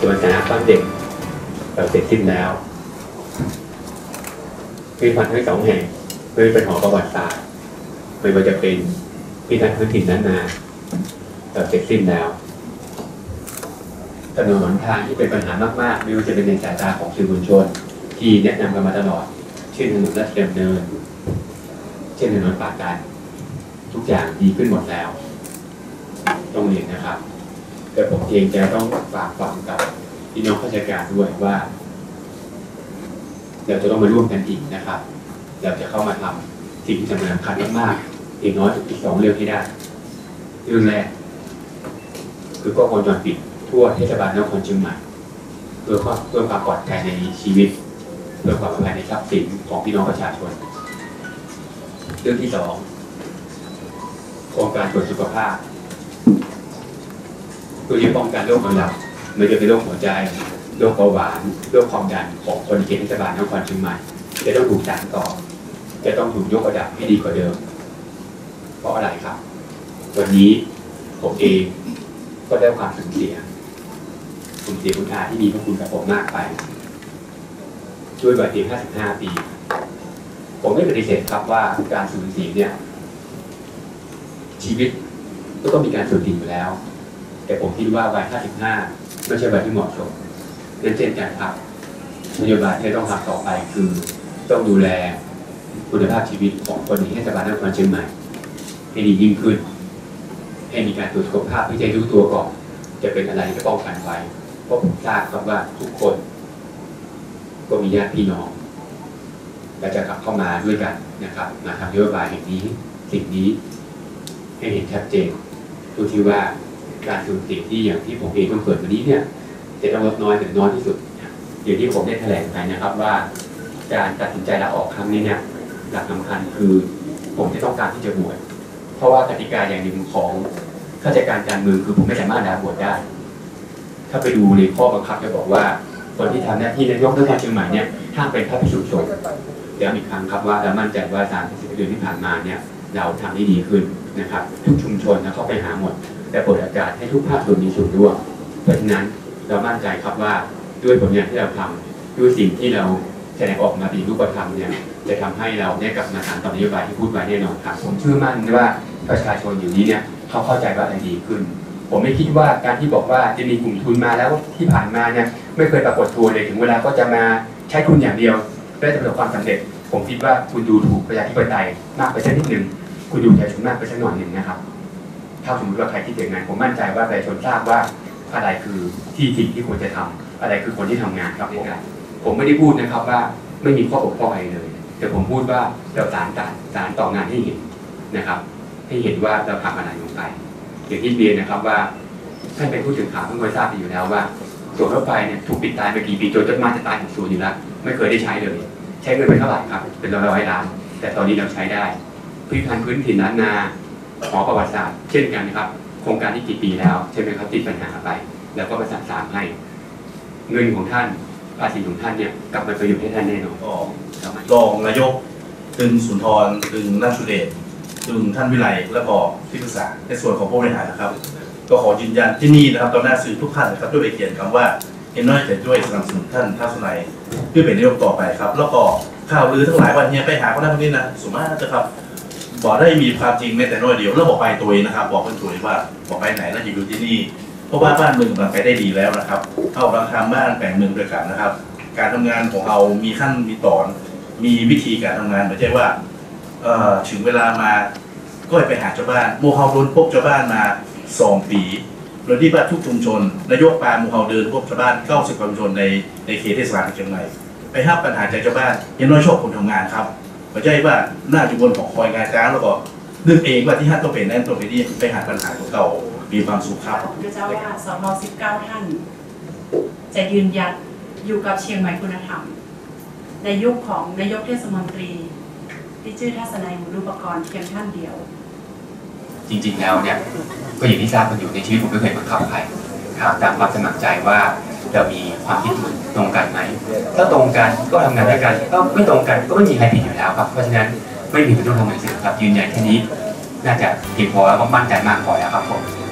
ส่วนสถาบันเด็กเราเสร็จสิ้นแล้วพิพิธภัณฑ์ทั้งสองแห่งไม่เป็นหอประวัติศาสตร์ไม่ว่าจะเป็นพิพิธภัณฑ์พื้นถิ่นนั้นนาเราเสร็จสิ้นแล้วถนนหนทางที่เป็นปัญหามากๆไม่ว่าจะเป็นในสายตาของสื่อมวลชน ที่แนะนำกันมาตลอด เช่นถนนราชดำเนิน เช่นถนนปากการทุกอย่างดีขึ้นหมดแล้วต้องเรียนนะครับ แต่ผมเองจะต้องฝากฝังกับพี่น้องข้าราชการด้วยว่าเราจะต้องมาร่วมกันอีกนะครับ เราจะเข้ามาทำสิ่งที่สำคัญมากๆอีกน้อยอีกสองเรื่องให้ได้ เรื่องแรกคือกล้องวงจรปิดทั่วเทศบาลนครเชียงใหม่เพื่อความเพื่อความปลอดภัยในชีวิต เพื่อความปลอดภัยในทรัพย์สินของพี่น้องประชาชน เรื่องที่สองโครงการตรวจสุขภาพ เพื่อจะป้องกันโรคระดับไม่ว่าจะเป็นโรคหัวใจโรคเบาหวานโรคความดันของคนเขตเทศบาลนครเชียงใหม่จะต้องถูกสานต่อ จะต้องถูกยกระดับให้ดีกว่าเดิม เพราะอะไรครับ วันนี้ผมเองก็ได้ความสูญเสียสูญเสียคุณอาที่มีพระคุณกับผมมากไป ด้วยวัยเพียง 55 ปี ผมไม่ปฏิเสธครับว่าการสูญเสียเนี่ย ชีวิตก็ต้องมีการสูญเสียอยู่แล้ว แต่ผมคิดว่าวัย55 ไม่ใช่วัยที่เหมาะสมนั่นเช่นกันครับนโยบายที่ต้องทำต่อไปคือต้องดูแลคุณภาพชีวิตของคนในเทศบาลนครเชียงใหม่ ให้ดียิ่งขึ้น ให้มีการตรวจสุขภาพวิจัยรู้ตัวก่อนจะเป็นอะไรก็ป้องกันไว้เพราะผมทราบครับว่าทุกคน ก็มีญาติพี่น้องและจะกลับเข้ามาด้วยกันนะครับมาทำนโยบายแห่งนี้สิ่งนี้ให้เห็นชัดเจนดูที่ว่า การสูญเสียที่อย่างที่ผมเองต้องเกิดวันนี้เนี่ยจะต้องลดน้อยถึงน้อยที่สุด อย่างที่ผมได้แถลงไปนะครับว่า การตัดสินใจลาออกครั้งนี้เนี่ยหลักสำคัญคือผมจะต้องการที่จะบวชเพราะว่ากติกาอย่างหนึ่งของข้าราชการการเมืองคือผมไม่สามารถลาบวชได้ ถ้าไปดูในข้อบังคับจะบอกว่าคนที่ทำหน้าที่นายกนครเชียงใหม่เนี่ยห้ามเป็นพระภิกษุสงฆ์ย้ำอีกครั้งครับว่าเรามั่นใจว่าสามสิบเดือนที่ผ่านมาเนี่ยเราทำได้ดีขึ้นนะครับ ทุกชุมชนนะเข้าไปหาหมด แต่เปิดโอกาสให้ทุกภาคส่วนมีส่วนร่วมเพราะฉะนั้นเรามั่นใจครับว่าด้วยผลงานที่เราทำด้วยสิ่งที่เราแสดงออกมาเป็นรูปธรรมเนี่ยจะทำให้เราได้กลับมาทำต่อนโยบายที่พูดไว้แน่นอนครับผมเชื่อมั่นว่าประชาชนอยู่นี้เนี่ยเขาเข้าใจว่าอะไรดีขึ้น ผมไม่คิดว่าการที่บอกว่าจะมีกลุ่มทุนมาแล้วที่ผ่านมาเนี่ยไม่เคยปรากฏตัวเลยถึงเวลาก็จะมาใช้ทุนอย่างเดียวได้ประสบความสำเร็จ ผมคิดว่าคุณดูถูกประชาธิปไตยมากไปสักนิดหนึ่งคุณดูประชาชนมากไปสักหน่อยหนึ่งนะครับ ถ้าสมมติว่าใครคิดอย่างนั้นผมมั่นใจว่าประชาชนทราบว่าอะไรคือที่สิ่งที่ควรจะทำอะไรคือคนที่ทำงานครับผมผมไม่ได้พูดนะครับว่าไม่มีข้อบกพร่องอะไรเลย แต่ผมพูดว่าเราสารต่างสารต่องานให้เห็นนะครับ ให้เห็นว่าเราทำอะไรลงไปอย่างที่เรียนนะครับว่าท่านเป็นผู้สื่อข่าวเพิ่งเคยทราบไปอยู่แล้วว่าส่วนรถไฟเนี่ยถูกปิดตายไปกี่ปีจนจนมาจะตายถึงศูนย์อยู่แล้วไม่เคยได้ใช้เลย ใช้เงินไปเท่าไหร่ครับ เป็นร้อยๆล้าน แต่ตอนนี้เราใช้ได้พิพิธภัณฑ์พื้นถิ่นล้านนา หอประวัติศาสตร์เช่นกันนะครับ โครงการที่กี่ปีแล้วใช่ไหมครับติดปัญหาไป แล้วก็ประสานสามให้ เงินของท่านภาษีของท่านเนี่ยกลับมาประโยชน์ให้ท่านแน่นอนก็ครับรองนายกตึงสุนทรตึงนาชุเดชตึงท่านวิไลและก็ที่ปรึกษาในส่วนของผู้บริหารนะครับ ก็ขอยืนยันที่นี่นะครับต่อหน้าสื่อทุกท่านนะครับด้วยเขียนคำว่าเห็นน้อยแต่ด้วยสนับสนุนท่านท่าสุนัยเพื่อเป็นนายกต่อไปครับ แล้วก็ข่าวลือทั้งหลายวันเนี้ไปหาคนนั้นคนนี้นะสมมตินะครับ บอกได้มีความจริงในแต่น้อยเดียวแล้วบอกไปตัวเองนะครับ บอกเป็นตัวเองว่าบอกไปไหนแล้วอยู่ที่นี่ เพราะว่าบ้านเมืองกำลังไปได้ดีแล้วนะครับเอากำลังทำบ้านแบ่งเมืองด้วยกันนะครับ การทำงานของเรามีขั้นมีตอน มีวิธีการทำงานไม่ใช่ว่าเอถึงเวลามาก็ไปหาชาวบ้านโมเฮาโดนพบชาวบ้านมาสองปีโดยที่บ้านทุกชุมชนนายกปาโมเฮาเดินพบชาวบ้านเก้าสิบชุมชนในในเขตเทศบาลเชียงใหม่ไปห้าปัญหาจากชาวบ้านยังน้อยชอบคนทำงานครับ ไม่ใช่ว่าหน้าจุบนของคอยงานจ้างแล้วก็นึกเองว่าที่ท่านต้องเป็นนั่นต้องเป็นนี่ไปหาปัญหาของเก่ามีความสุขครับผมจะเจ้าว่าสน19ท่าน จะยืนยัดอยู่กับเชียงใหม่คุณธรรม ในยุคของนายกเทศมนตรี ที่ชื่อทัศนัยหมุนุปกรณ์เพียงท่านเดียว จริงๆแล้วเนี่ยก็อย่างที่ทราบกันอยู่ในชีวิตผมไม่เคยบังคับใครถามตามความสมัครใจว่า เรามีความคิดตรงกันไหมถ้าตรงกันก็ทำงานด้วยกันถ้าไม่ตรงกันก็ไม่มีใครผิดอยู่แล้วครับ เพราะฉะนั้นไม่มีเป็นต้องทำหนังสือครับยืนยันแค่นี้ น่าจะเพียงพอแล้วก็มั่นใจมากพอแล้วครับผม